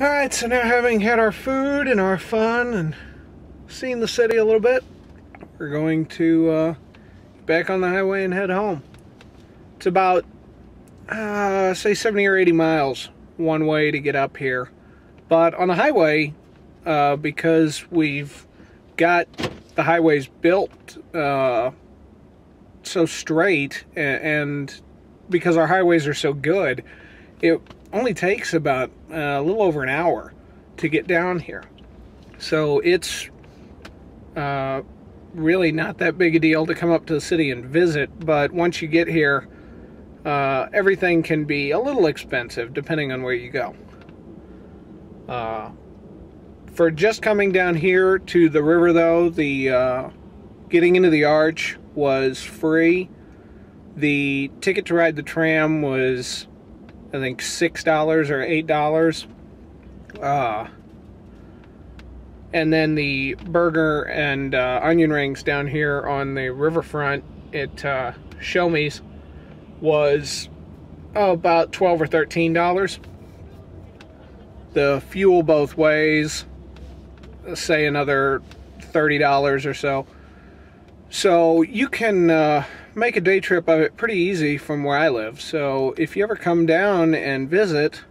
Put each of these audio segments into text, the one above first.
Alright, so now having had our food and our fun and seen the city a little bit, we're going to uh, back on the highway and head home. It's about, uh, say 70 or 80 miles one way to get up here. But on the highway, uh, because we've got the highways built uh, so straight and, and because our highways are so good, it only takes about uh, a little over an hour to get down here. So it's uh, really not that big a deal to come up to the city and visit, but once you get here, uh, everything can be a little expensive depending on where you go. Uh, for just coming down here to the river, though, the uh, getting into the arch was free. The ticket to ride the tram was I think six dollars or eight dollars. Uh, and then the burger and uh, onion rings down here on the riverfront at uh, Show Me's was oh, about twelve or thirteen dollars. The fuel both ways, say another thirty dollars or so. So you can uh, make a day trip of it pretty easy from where I live. So if you ever come down and visit,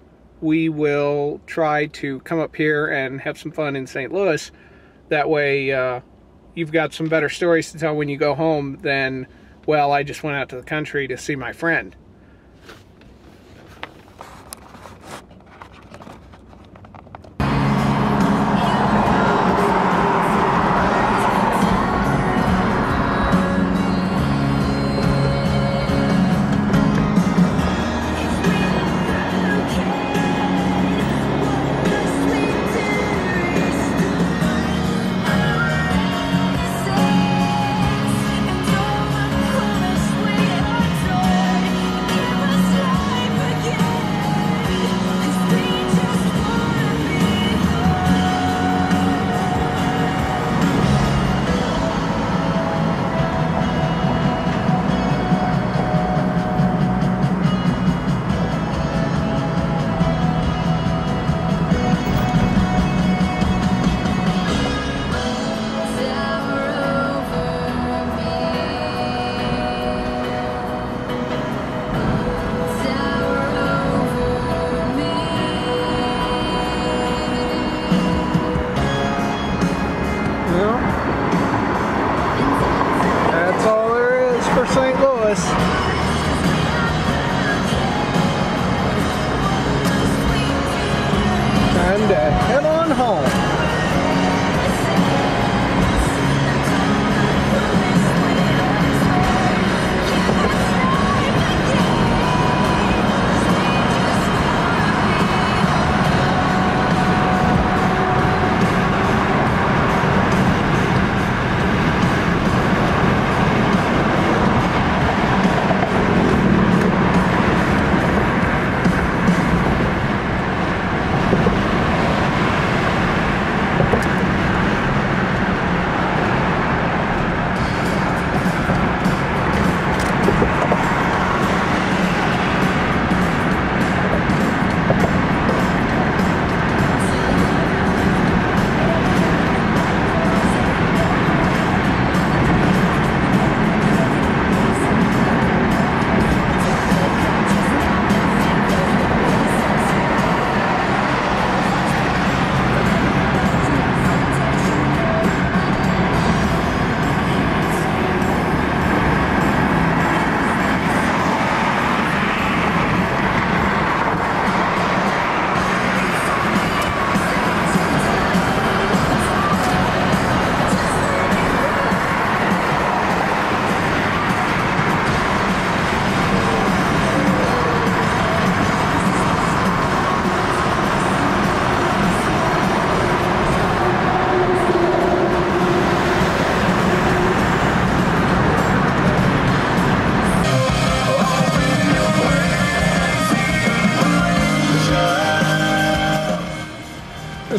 we will try to come up here and have some fun in St. Louis. That way uh, you've got some better stories to tell when you go home than, well, I just went out to the country to see my friend.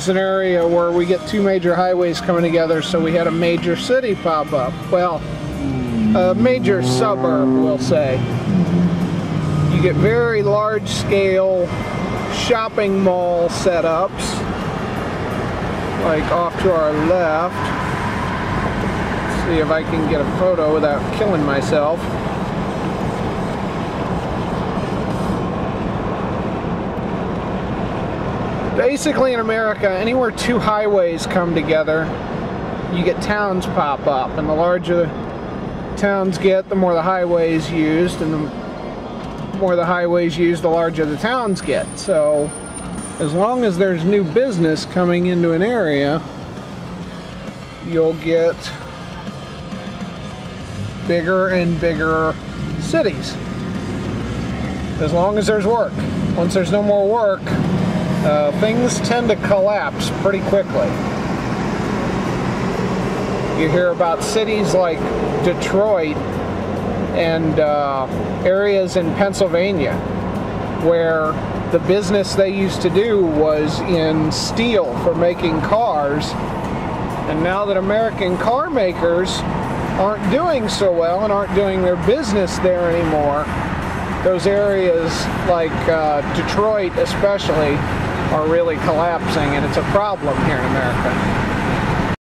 It's an area where we get two major highways coming together, so we had a major city pop up. Well, a major suburb, we'll say. You get very large scale shopping mall setups, like off to our left. Let's see if I can get a photo without killing myself. Basically in America, anywhere two highways come together, you get towns pop up, and the larger towns get, the more the highways used, and the more the highways used, the larger the towns get. So, as long as there's new business coming into an area, you'll get bigger and bigger cities. As long as there's work. Once there's no more work, uh, things tend to collapse pretty quickly. You hear about cities like Detroit and uh, areas in Pennsylvania where the business they used to do was in steel for making cars. And now that American car makers aren't doing so well and aren't doing their business there anymore, those areas like uh, Detroit especially are really collapsing and it's a problem here in America.